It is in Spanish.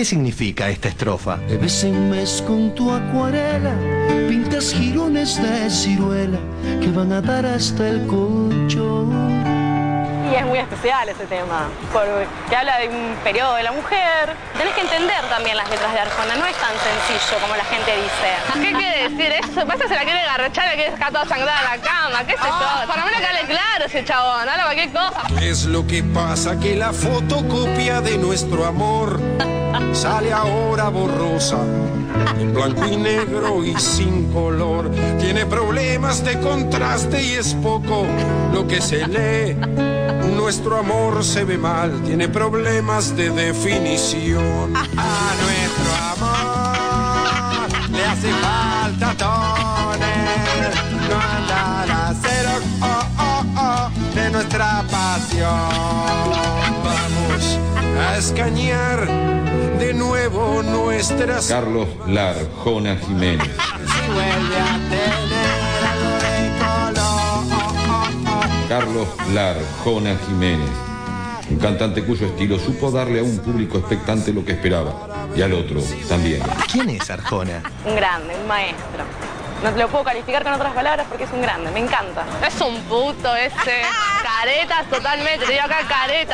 ¿Qué significa esta estrofa? De vez en mes con tu acuarela pintas jirones de ciruela que van a dar hasta el colchón. Y es muy especial ese tema, porque habla de un periodo de la mujer. Tenés que entender también las letras de Arjona, no es tan sencillo como la gente dice. ¿Qué quiere decir eso? Pasa se la quiere garrechar, le quiere dejar toda sangrada a la cama, qué sé yo. Para mí le queda claro ese chabón, habla cualquier cosa. ¿Qué es lo que pasa? Que la fotocopia de nuestro amor sale ahora borrosa, en blanco y negro y sin color. Tiene problemas de contraste y es poco lo que se lee. Nuestro amor se ve mal, tiene problemas de definición. A nuestro amor le hace falta toner, no anda la cero oh, oh, oh, de nuestra pasión. Vamos a escañar de nuevo nuestras Carlos Lar, Jona Jiménez. si vuelve Carlos Lar, Jona Jiménez. Un cantante cuyo estilo supo darle a un público expectante lo que esperaba y al otro también. ¿Quién es Arjona? Un grande, un maestro. No te lo puedo calificar con otras palabras porque es un grande, me encanta. Es un puto ese. Caretas totalmente, te digo acá careta.